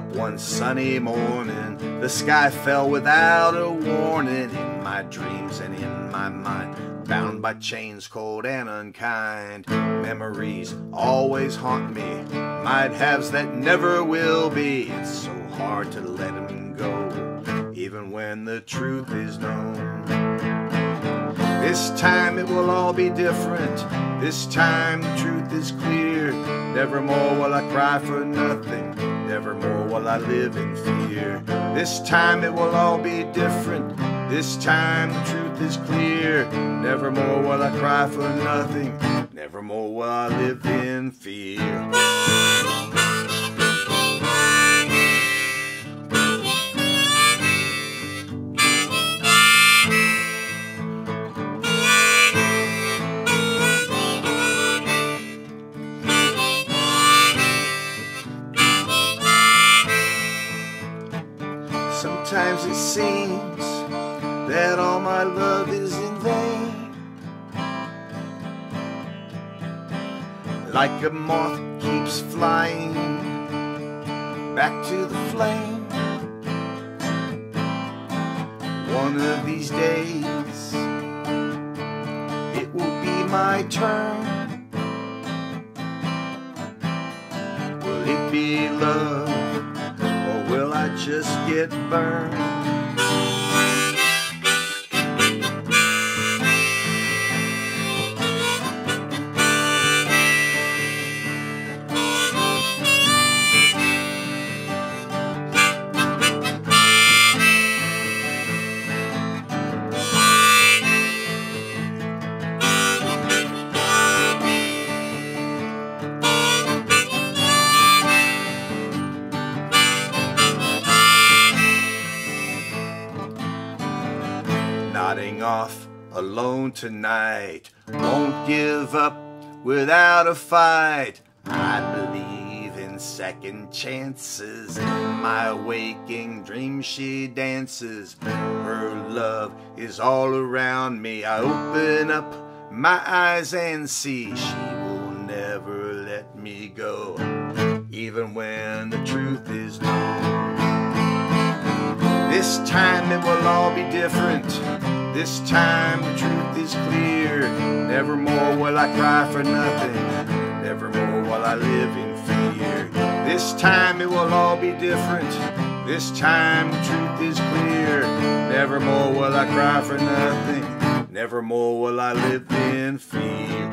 One sunny morning, the sky fell without a warning in my dreams and in my mind. Bound by chains cold and unkind. Memories always haunt me. Might haves that never will be. It's so hard to let them go, even when the truth is known. This time it will all be different. This time the truth is clear. Nevermore will I cry for nothing. Nevermore will I live in fear. This time it will all be different. This time the truth is clear. Nevermore will I cry for nothing. Nevermore will I live in fear. Sometimes it seems that all my love is in vain. Like a moth keeps flying back to the flame. One of these days, it will be my turn. Will it be love? Just get burned? Nodding off alone tonight. Won't give up without a fight. I believe in second chances. In my waking dream, she dances. Her love is all around me. I open up my eyes and see she will never let me go, even when the truth is known. This time it will all be different. This time the truth is clear. Nevermore will I cry for nothing. Nevermore will I live in fear. This time it will all be different. This time the truth is clear. Nevermore will I cry for nothing. Nevermore will I live in fear.